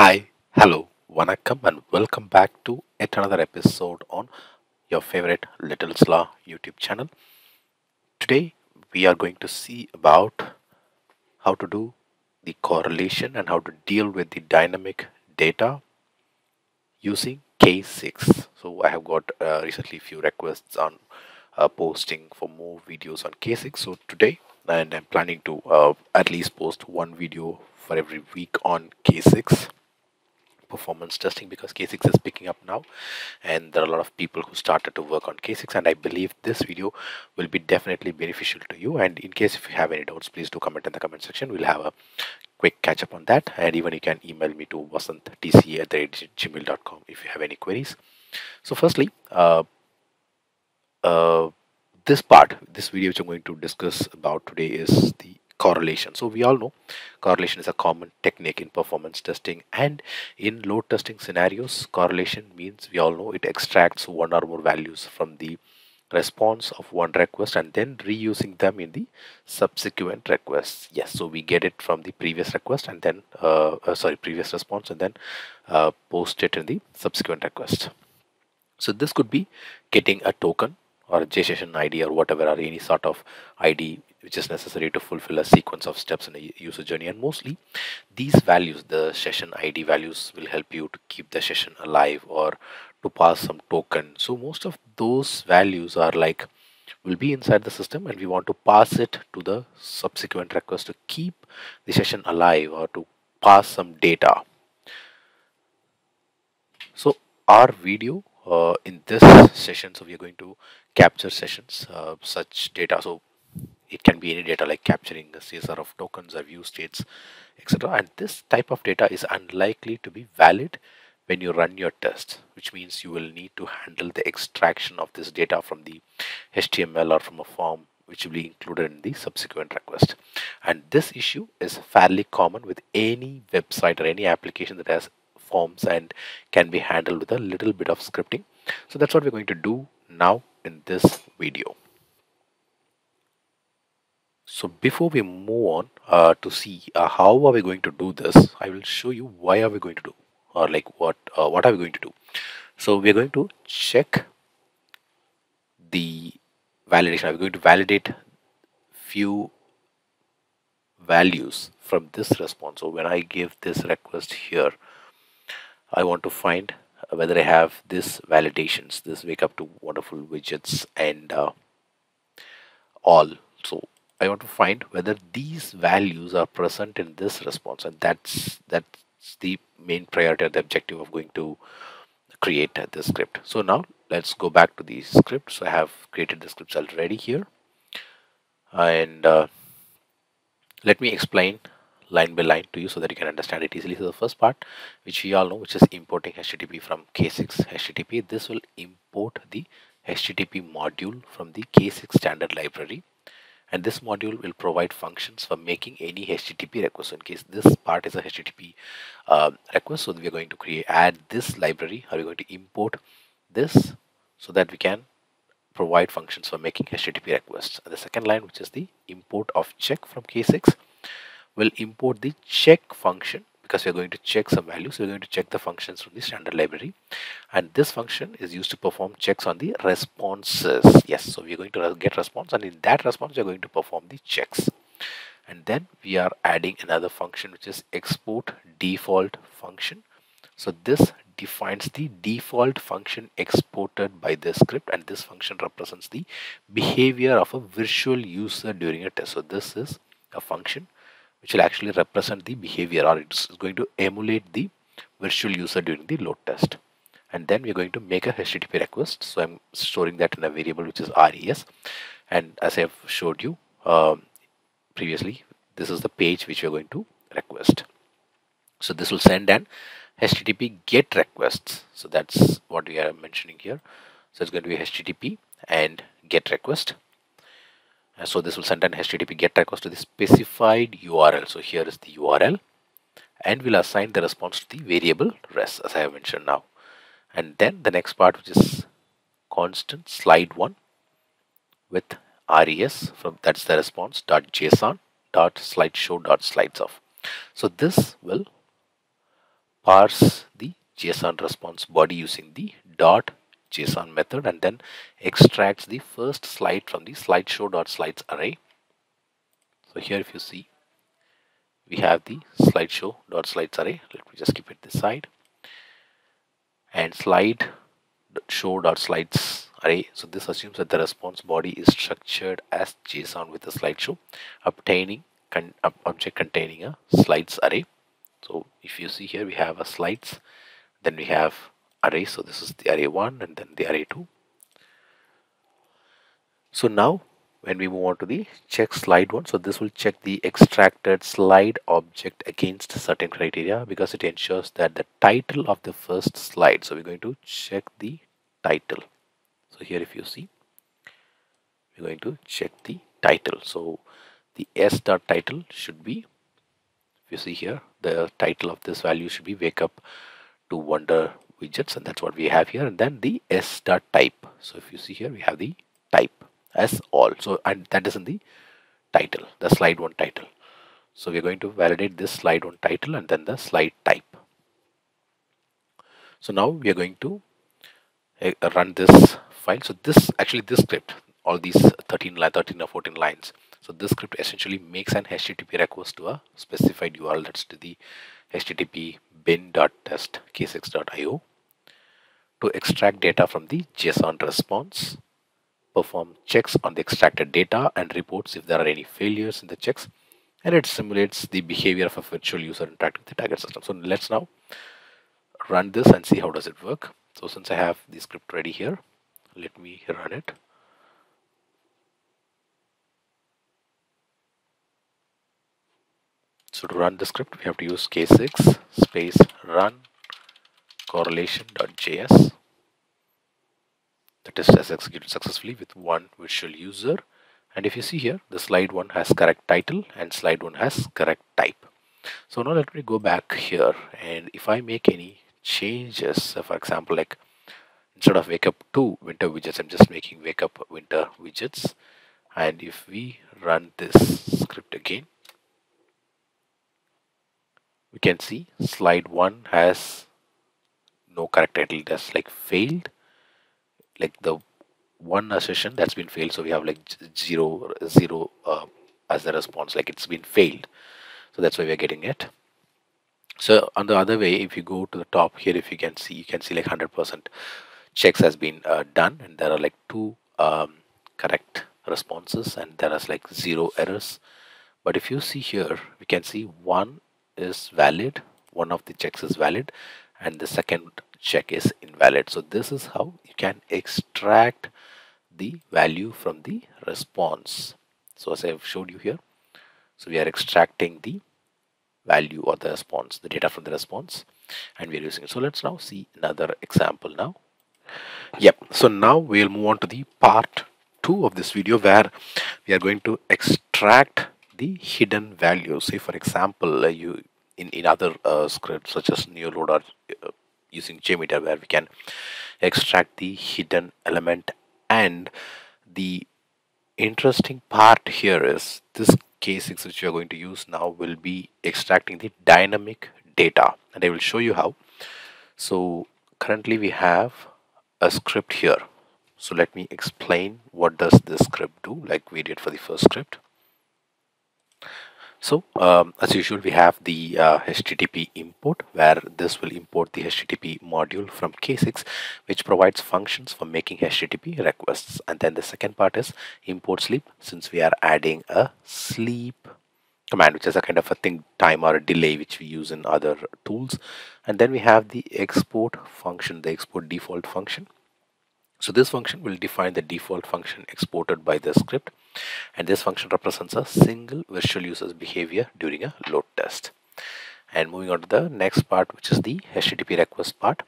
Hi, hello, vanakkam, and welcome back to yet another episode on your favorite Little's Law YouTube channel. Today, we are going to see about how to do the correlation and how to deal with the dynamic data using K6. So, I have got uh, recently few requests on uh, posting for more videos on K6. So, today, and I'm planning to uh, at least post one video for every week on K6 performance testing because K6 is picking up now. And there are a lot of people who started to work on K6 and I believe this video will be definitely beneficial to you. And in case if you have any doubts please do comment in the comment section. We'll have a quick catch up on that. And even you can email me to wasantdc at gmail.com if you have any queries. So firstly uh, uh, this part this video which I'm going to discuss about today is the correlation. So we all know correlation is a common technique in performance testing. And in load testing scenarios correlation means we all know it extracts one or more values from the response of one request and then reusing them in the subsequent requests. Yes so we get it from the previous request and then uh, uh, sorry previous response and then uh, post it in the subsequent request. So this could be getting a token or a JSession ID or whatever or any sort of ID which is necessary to fulfill a sequence of steps in a user journey. And mostly these values the session id values will help you to keep the session alive or to pass some token. So most of those values are like will be inside the system and we want to pass it to the subsequent request to keep the session alive or to pass some data. So our video uh, in this session so we are going to capture sessions uh, such data. So it can be any data like capturing a CSRF tokens or view states etc and this type of data is unlikely to be valid when you run your test which means you will need to handle the extraction of this data from the HTML or from a form which will be included in the subsequent request. And this issue is fairly common with any website or any application that has forms and can be handled with a little bit of scripting. So that's what we're going to do now in this video so before we move on uh, to see uh, how are we going to do this, I will show you why are we going to do or like what uh, what are we going to do. So we are going to check the validation. I'm going to validate few values from this response. So when I give this request here, I want to find whether I have this validations, this wake up to wonderful widgets and uh, all. I want to find whether these values are present in this response and that's that's the main priority or the objective of going to create this script. So now let's go back to the script. So I have created the scripts already here and uh, let me explain line by line to you so that you can understand it easily. So the first part which we all know which is importing HTTP from K6 HTTP this will import the HTTP module from the K6 standard library and this module will provide functions for making any HTTP request. So in case this part is a HTTP uh, request, so we're going to create add this library. Are we going to import this so that we can provide functions for making HTTP requests. And the second line, which is the import of check from K6, will import the check function because we're going to check some values. We're going to check the functions from the standard library. And this function is used to perform checks on the responses. Yes, so we're going to get response and in that response, we're going to perform the checks. And then we are adding another function which is export default function. So this defines the default function exported by the script and this function represents the behavior of a virtual user during a test. So this is a function which will actually represent the behavior or it's going to emulate the virtual user during the load test. And then we're going to make a HTTP request. So I'm storing that in a variable which is res and as I've showed you um, previously this is the page which we're going to request. So this will send an HTTP get requests. So that's what we are mentioning here. So it's going to be HTTP and get request Uh, so this will send an http get request to the specified url so here is the url and we'll assign the response to the variable res as i have mentioned now. And then the next part which is constant slide one with res from that's the response dot json dot slideshow dot slides off. So this will parse the JSON response body using the dot JSON method and then extracts the first slide from the slideshow.slides array. So here if you see, we have the slideshow.slides array. Let me just keep it this side. And slide show.slides array. So this assumes that the response body is structured as JSON with a slideshow, obtaining con object containing a slides array. So if you see here, we have a slides, then we have array so this is the array 1 and then the array 2 so now when we move on to the check slide one so this will check the extracted slide object against certain criteria because it ensures that the title of the first slide so we're going to check the title. So here if you see we're going to check the title. So the s dot title should be if you see here the title of this value should be wake up to wonder widgets and that's what we have here. And then the s dot type. So if you see here we have the type. As all. So and that is in the title the slide one title. So we're going to validate this slide one title and then the slide type. So now we are going to uh, run this file. So this actually this script all these 13 13 or 14 lines. So this script essentially makes an http request to a specified url that's to the http bin.test k6.io to extract data from the JSON response, perform checks on the extracted data and reports if there are any failures in the checks, and it simulates the behavior of a virtual user interacting with the target system. So let's now run this and see how does it work. So since I have the script ready here, let me run it. So to run the script, we have to use k6 space run correlation.js. The test has executed successfully with one virtual user. And if you see here, the slide one has correct title and slide one has correct type. So now let me go back here. And if I make any changes, for example, like instead of wake up to winter widgets, I'm just making wake up winter widgets. And if we run this script again, we can see slide one has no correct title that's like failed. Like the one assertion that's been failed so we have like zero zero uh, as the response like it's been failed. So that's why we're getting it. So on the other way if you go to the top here if you can see you can see like 100% checks has been uh, done and there are like two um, correct responses and there is like zero errors. But if you see here we can see one is valid one of the checks is valid and the second check is invalid. So this is how you can extract the value from the response. So as I have showed you here so we are extracting the value or the response the data from the response and we are using it. So let's now see another example now. Yep. So now we'll move on to the part two of this video where we are going to extract the hidden values. Say for example you in, in other uh, scripts such as NeoLoad or uh, using JMeter where we can extract the hidden element. And the interesting part here is this k6 which we are going to use now will be extracting the dynamic data. And I will show you how. So currently we have a script here. So let me explain what does this script do like we did for the first script so um, as usual, we have the uh, HTTP import where this will import the HTTP module from K6 which provides functions for making HTTP requests. And then the second part is import sleep since we are adding a sleep command which is a kind of a think time or a delay which we use in other tools. And then we have the export function, the export default function so this function will define the default function exported by the script and this function represents a single virtual user's behavior during a load test. And moving on to the next part which is the HTTP request part.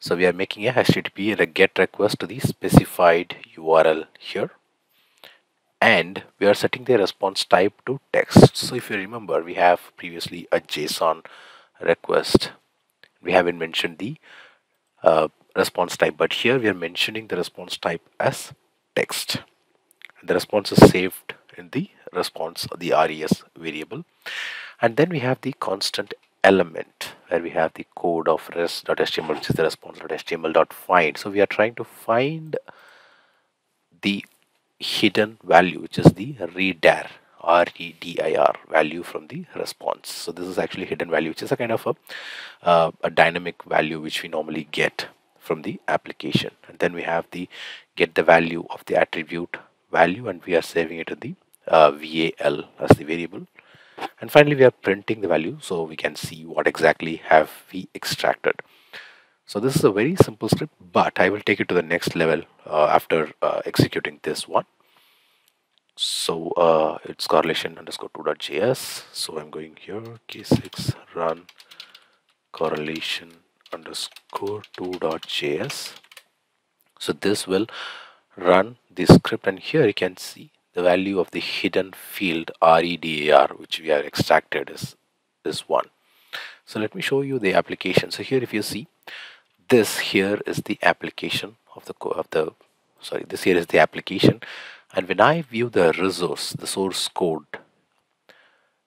So we are making a HTTP GET request to the specified URL here and we are setting the response type to text. So if you remember we have previously a JSON request. We haven't mentioned the uh, response type but here we are mentioning the response type as text. The response is saved in the response the res variable. And then we have the constant element where we have the code of res.html which is the response.html.find so we are trying to find the hidden value which is the redir R-E-D-I-R value from the response. So this is actually hidden value, which is a kind of a, uh, a dynamic value which we normally get from the application. And then we have the get the value of the attribute value and we are saving it in the uh, VAL as the variable. And finally, we are printing the value so we can see what exactly have we extracted. So this is a very simple script, but I will take it to the next level uh, after uh, executing this one so uh, it's correlation underscore 2.js so i'm going here k6 run correlation underscore 2.js so this will run the script and here you can see the value of the hidden field redir which we have extracted is is one. So let me show you the application. So here if you see this here is the application of the of the sorry this here is the application. And when I view the resource, the source code,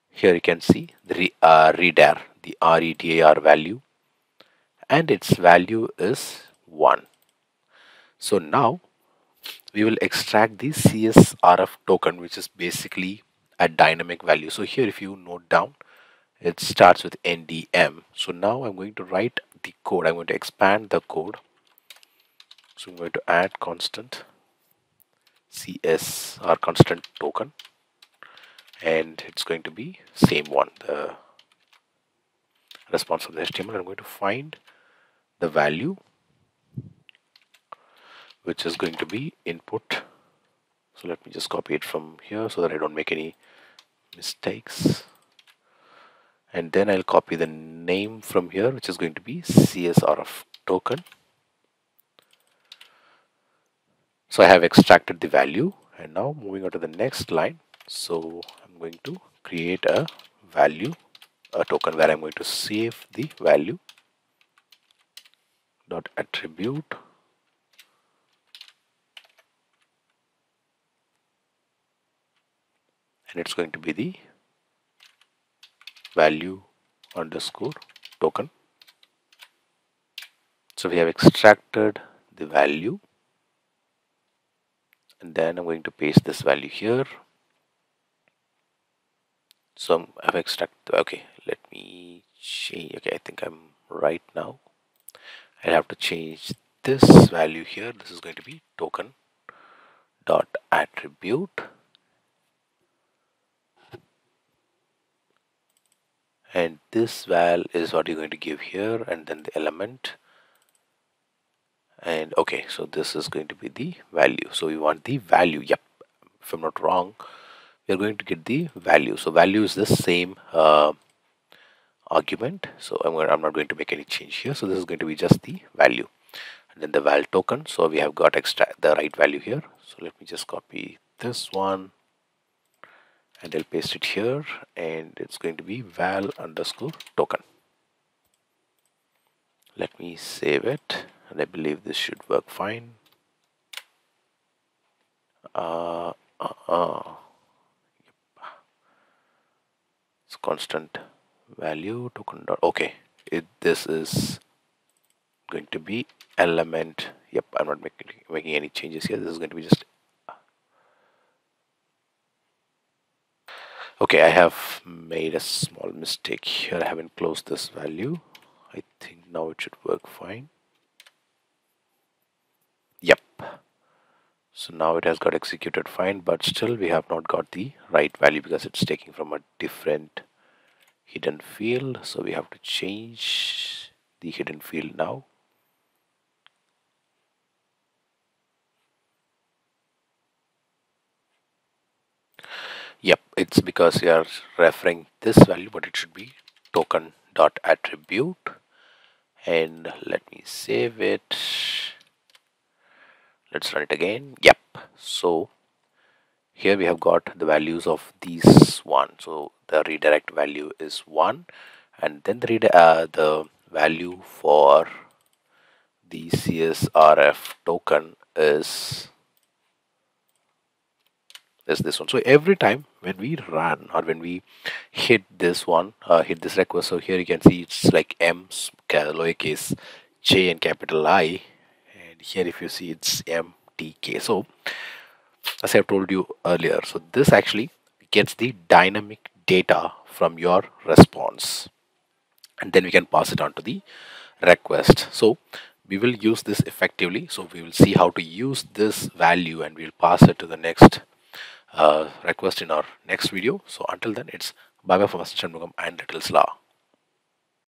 here you can see the uh, redir, the REDIR value, and its value is 1. So now we will extract the CSRF token, which is basically a dynamic value. So here, if you note down, it starts with NDM. So now I'm going to write the code. I'm going to expand the code. So I'm going to add constant cs constant token and it's going to be same one the response of the HTML I'm going to find the value which is going to be input. So let me just copy it from here so that I don't make any mistakes. And then I'll copy the name from here which is going to be CSRF token. So I have extracted the value and now moving on to the next line. So I'm going to create a value a token where I'm going to save the value dot attribute. And it's going to be the value underscore token. So we have extracted the value. And then I'm going to paste this value here. So I've extracted okay let me change okay I think I'm right now I have to change this value here. This is going to be token dot attribute. And this val is what you're going to give here and then the element. And okay so this is going to be the value. So we want the value. Yep if I'm not wrong we're going to get the value. So value is the same uh, argument. So I'm, going, I'm not going to make any change here. So this is going to be just the value. And then the val token. So we have got extra the right value here. So let me just copy this one and I'll paste it here. And it's going to be val underscore token. Let me save it. And I believe this should work fine. Uh, uh, uh. Yep. it's constant value token dot okay it this is going to be element. Yep i'm not making making any changes here. This is going to be just okay i have made a small mistake here. I haven't closed this value. I think now it should work fine. Yep. So now it has got executed fine, but still we have not got the right value because it's taking from a different hidden field. So we have to change the hidden field now. Yep, it's because we are referring this value, but it should be token dot attribute. And let me save it let's run it again yep so here we have got the values of these one. So the redirect value is one and then the, uh, the value for the CSRF token is there's this one. So every time when we run or when we hit this one uh, hit this request so here you can see it's like m lowercase j and capital i and here if you see it's m t k. So as i've told you earlier. So this actually gets the dynamic data from your response. And then we can pass it on to the request. So we will use this effectively. So we will see how to use this value and we'll pass it to the next uh, request in our next video. So until then it's bye bye from Mr. Shanmugam and Little's Law